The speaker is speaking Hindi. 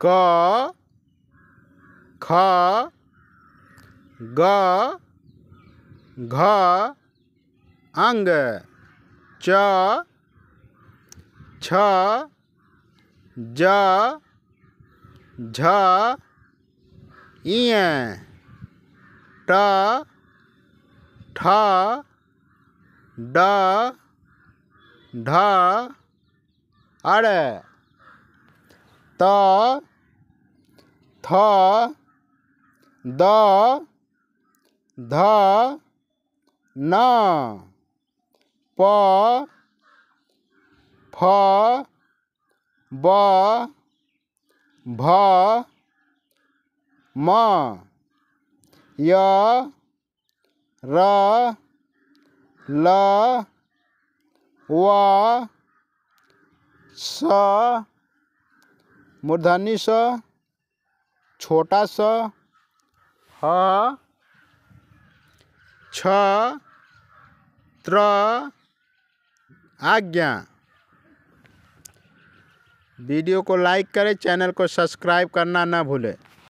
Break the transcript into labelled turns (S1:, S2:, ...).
S1: क, ख, ग, घ, अंग, च, छ, ज, झ इय ट, ठ, ड, ढ, अड़। त, थ, द, ध, न, प, फ, ब, भ, म, य, र, ल, व, स मूर्धन्य स, छोटा स, ह, छ, त्र, आज्ञा। वीडियो को लाइक करें, चैनल को सब्सक्राइब करना ना भूलें।